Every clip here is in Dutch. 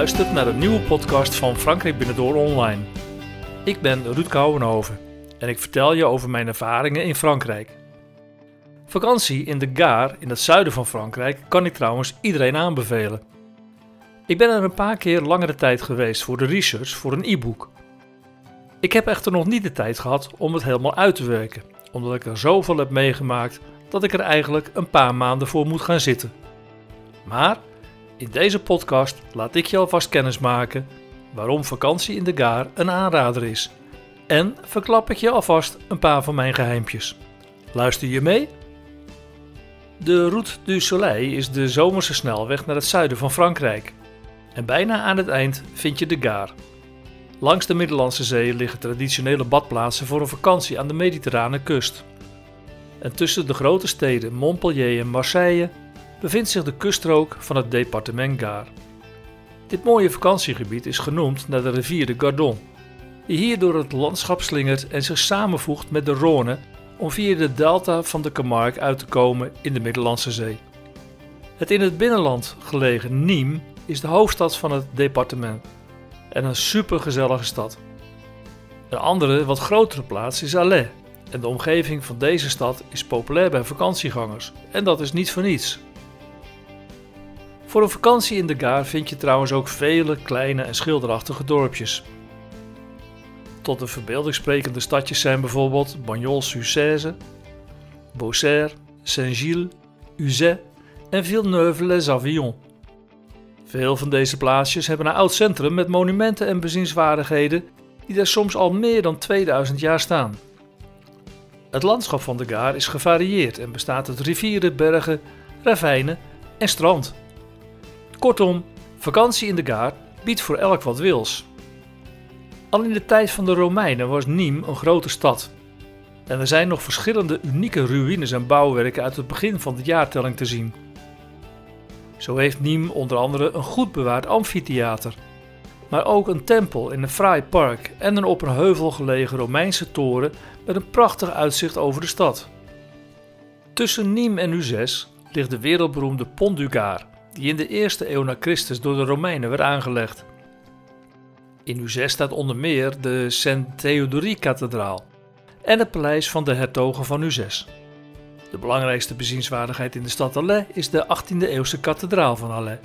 luistert naar een nieuwe podcast van Frankrijk Binnendoor Online. Ik ben Ruud Kouwenhoven en ik vertel je over mijn ervaringen in Frankrijk. Vakantie in de Gare in het zuiden van Frankrijk kan ik trouwens iedereen aanbevelen. Ik ben er een paar keer langere tijd geweest voor de research voor een e-book. Ik heb echter nog niet de tijd gehad om het helemaal uit te werken, omdat ik er zoveel heb meegemaakt dat ik er eigenlijk een paar maanden voor moet gaan zitten. Maar in deze podcast laat ik je alvast kennis maken waarom vakantie in de Gare een aanrader is. En verklap ik je alvast een paar van mijn geheimpjes. Luister je mee? De Route du Soleil is de zomerse snelweg naar het zuiden van Frankrijk. En bijna aan het eind vind je de Gare. Langs de Middellandse Zee liggen traditionele badplaatsen voor een vakantie aan de mediterrane kust. En tussen de grote steden Montpellier en Marseille bevindt zich de kuststrook van het departement Gare. Dit mooie vakantiegebied is genoemd naar de rivier de Gardon, die hier door het landschap slingert en zich samenvoegt met de Rhône om via de delta van de Camargue uit te komen in de Middellandse Zee. Het in het binnenland gelegen Nîmes is de hoofdstad van het departement en een supergezellige stad. Een andere, wat grotere plaats is Alais en de omgeving van deze stad is populair bij vakantiegangers en dat is niet voor niets. Voor een vakantie in de Gare vind je trouwens ook vele kleine en schilderachtige dorpjes. Tot de verbeeldingssprekende stadjes zijn bijvoorbeeld Bagnols-sur-Cèze, Beaucaire, Saint-Gilles, Uzès en Villeneuve-les-Avillons. Veel van deze plaatsjes hebben een oud centrum met monumenten en bezienswaardigheden die daar soms al meer dan 2000 jaar staan. Het landschap van de Gare is gevarieerd en bestaat uit rivieren, bergen, ravijnen en strand. Kortom, vakantie in de Gare biedt voor elk wat wils. Al in de tijd van de Romeinen was Nîmes een grote stad. En er zijn nog verschillende unieke ruïnes en bouwwerken uit het begin van de jaartelling te zien. Zo heeft Nîmes onder andere een goed bewaard amfitheater, maar ook een tempel in een fraai park en een op een heuvel gelegen Romeinse toren met een prachtig uitzicht over de stad. Tussen Nîmes en Uzès ligt de wereldberoemde Pont du Gard, die in de eerste eeuw na Christus door de Romeinen werd aangelegd. In Uzès staat onder meer de Saint-Théodorie-kathedraal en het paleis van de hertogen van Uzès. De belangrijkste bezienswaardigheid in de stad Alais is de 18e-eeuwse kathedraal van Alais.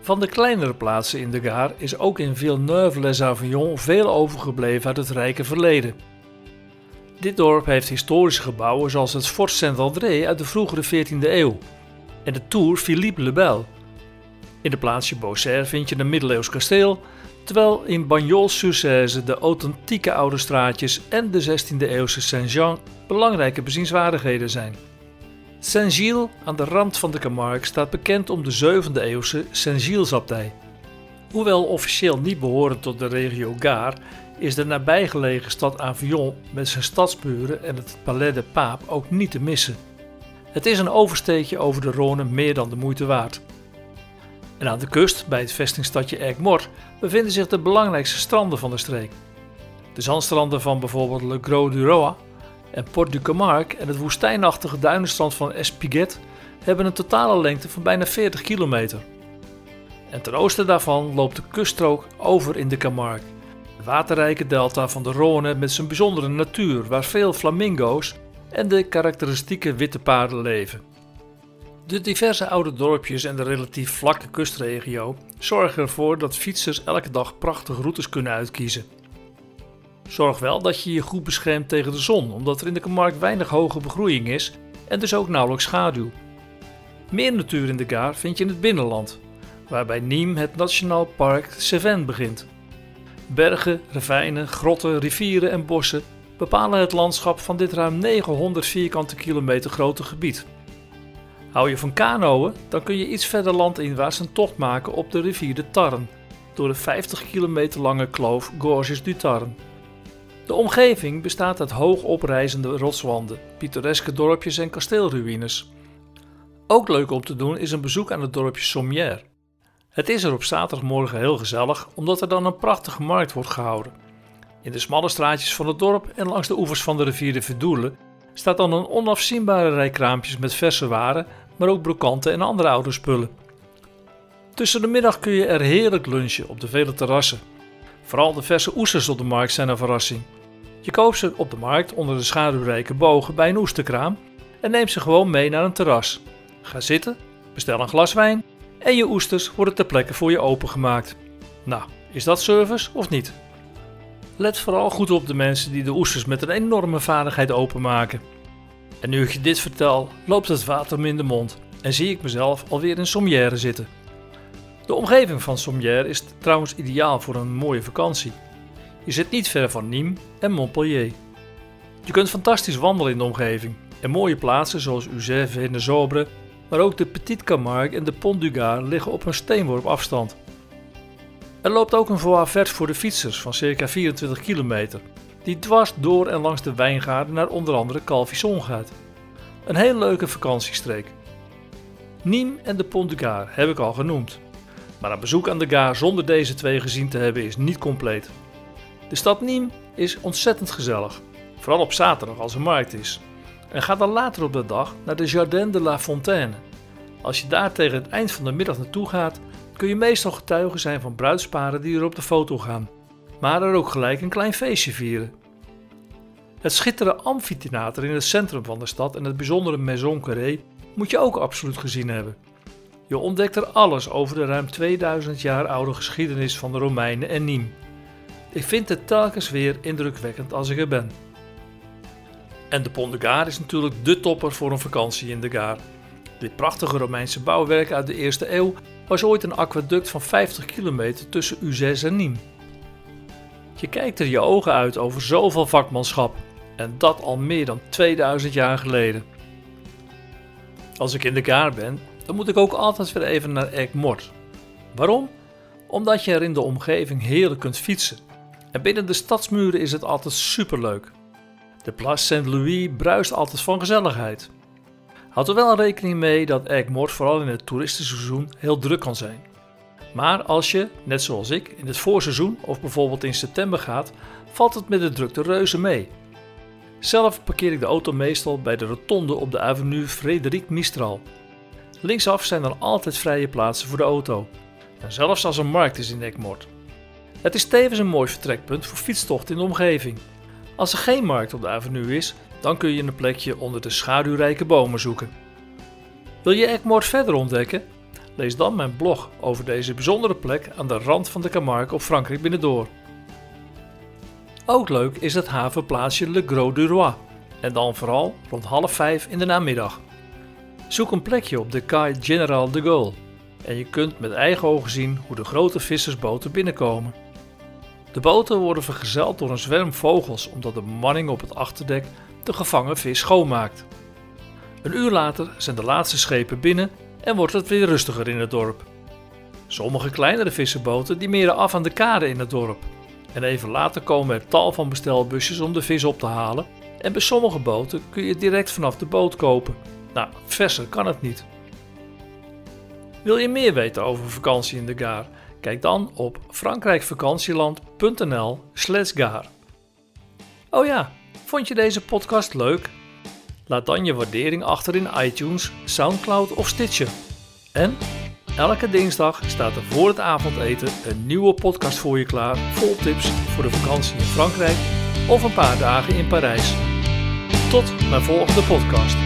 Van de kleinere plaatsen in de Gare is ook in Villeneuve-les-Avillons veel overgebleven uit het rijke verleden. Dit dorp heeft historische gebouwen zoals het Fort Saint-André uit de vroegere 14e eeuw en de Tour Philippe le Bel. In de plaatsje Beaucaire vind je een middeleeuws kasteel, terwijl in Bagnols-sur-Cèze de authentieke oude straatjes en de 16e-eeuwse Saint-Jean belangrijke bezienswaardigheden zijn. Saint-Gilles aan de rand van de Camargue staat bekend om de 7e-eeuwse Saint-Gilles-abdij. Hoewel officieel niet behorend tot de regio Gare, is de nabijgelegen stad Avignon met zijn stadsburen en het Palais de Pape ook niet te missen. Het is een oversteekje over de Rhône meer dan de moeite waard. En aan de kust, bij het vestingstadje Aigues-Mortes, bevinden zich de belangrijkste stranden van de streek. De zandstranden van bijvoorbeeld Le Gros du Roi en Port du Camargue en het woestijnachtige duinenstrand van Espiguet hebben een totale lengte van bijna 40 kilometer. En ten oosten daarvan loopt de kuststrook over in de Camargue, de waterrijke delta van de Rhône met zijn bijzondere natuur waar veel flamingo's en de karakteristieke witte paarden leven. De diverse oude dorpjes en de relatief vlakke kustregio zorgen ervoor dat fietsers elke dag prachtige routes kunnen uitkiezen. Zorg wel dat je je goed beschermt tegen de zon, omdat er in de Camargue weinig hoge begroeiing is en dus ook nauwelijks schaduw. Meer natuur in de Gare vind je in het binnenland, waarbij Nîmes het Nationaal Park Cévennes begint. Bergen, ravijnen, grotten, rivieren en bossen bepalen het landschap van dit ruim 900 vierkante kilometer grote gebied. Hou je van kanoën, dan kun je iets verder landinwaarts een tocht maken op de rivier de Tarn, door de 50 kilometer lange kloof Gorges du Tarn. De omgeving bestaat uit hoog oprijzende rotswanden, pittoreske dorpjes en kasteelruïnes. Ook leuk om te doen is een bezoek aan het dorpje Sommières. Het is er op zaterdagmorgen heel gezellig, omdat er dan een prachtige markt wordt gehouden. In de smalle straatjes van het dorp en langs de oevers van de rivier de Verdoele staat dan een onafzienbare rij kraampjes met verse waren, maar ook brokanten en andere oude spullen. Tussen de middag kun je er heerlijk lunchen op de vele terrassen. Vooral de verse oesters op de markt zijn een verrassing. Je koopt ze op de markt onder de schaduwrijke bogen bij een oesterkraam en neemt ze gewoon mee naar een terras. Ga zitten, bestel een glas wijn en je oesters worden ter plekke voor je opengemaakt. Nou, is dat service of niet? Let vooral goed op de mensen die de oesters met een enorme vaardigheid openmaken. En nu ik je dit vertel, loopt het water me in de mond en zie ik mezelf alweer in Sommière zitten. De omgeving van Sommière is trouwens ideaal voor een mooie vakantie. Je zit niet ver van Nîmes en Montpellier. Je kunt fantastisch wandelen in de omgeving en mooie plaatsen zoals Uzès en de Zobre, maar ook de Petite Camargue en de Pont du Gard liggen op een steenworp afstand. Er loopt ook een voie verte voor de fietsers van circa 24 kilometer, die dwars door en langs de wijngaarden naar onder andere Calvisson gaat. Een hele leuke vakantiestreek. Nîmes en de Pont du Gard heb ik al genoemd. Maar een bezoek aan de Gare zonder deze twee gezien te hebben is niet compleet. De stad Nîmes is ontzettend gezellig, vooral op zaterdag als er markt is. En ga dan later op de dag naar de Jardin de la Fontaine. Als je daar tegen het eind van de middag naartoe gaat, kun je meestal getuige zijn van bruidsparen die er op de foto gaan, maar er ook gelijk een klein feestje vieren. Het schitterende amfitheater in het centrum van de stad en het bijzondere Maison Carré moet je ook absoluut gezien hebben. Je ontdekt er alles over de ruim 2000 jaar oude geschiedenis van de Romeinen en Nîmes. Ik vind het telkens weer indrukwekkend als ik er ben. En de Pont de Gare is natuurlijk de topper voor een vakantie in de Gare. Dit prachtige Romeinse bouwwerk uit de eerste eeuw was ooit een aquaduct van 50 kilometer tussen Uzès en Nîmes. Je kijkt er je ogen uit over zoveel vakmanschap en dat al meer dan 2000 jaar geleden. Als ik in de Gare ben, dan moet ik ook altijd weer even naar Egmort. Waarom? Omdat je er in de omgeving heerlijk kunt fietsen. En binnen de stadsmuren is het altijd superleuk. De Place Saint-Louis bruist altijd van gezelligheid. Houd er wel rekening mee dat Egmort vooral in het toeristenseizoen heel druk kan zijn. Maar als je, net zoals ik, in het voorseizoen of bijvoorbeeld in september gaat, valt het met de drukte reuze mee. Zelf parkeer ik de auto meestal bij de rotonde op de avenue Frederik Mistral. Linksaf zijn er altijd vrije plaatsen voor de auto. En zelfs als er markt is in Egmort. Het is tevens een mooi vertrekpunt voor fietstochten in de omgeving. Als er geen markt op de avenue is, dan kun je een plekje onder de schaduwrijke bomen zoeken. Wil je Egmort verder ontdekken? Lees dan mijn blog over deze bijzondere plek aan de rand van de Camargue op Frankrijk binnendoor. Ook leuk is het havenplaatsje Le Gros du Roi en dan vooral rond half vijf in de namiddag. Zoek een plekje op de Kai General de Gaulle en je kunt met eigen ogen zien hoe de grote vissersboten binnenkomen. De boten worden vergezeld door een zwerm vogels omdat de bemanning op het achterdek de gevangen vis schoonmaakt. Een uur later zijn de laatste schepen binnen en wordt het weer rustiger in het dorp. Sommige kleinere visserboten die meren af aan de kade in het dorp. En even later komen er tal van bestelbusjes om de vis op te halen. En bij sommige boten kun je direct vanaf de boot kopen. Nou, verser kan het niet. Wil je meer weten over vakantie in de Gaar? Kijk dan op frankrijkvakantieland.nl slash gaar. Oh ja, vond je deze podcast leuk? Laat dan je waardering achter in iTunes, Soundcloud of Stitcher. En elke dinsdag staat er voor het avondeten een nieuwe podcast voor je klaar, vol tips voor de vakantie in Frankrijk of een paar dagen in Parijs. Tot mijn volgende podcast.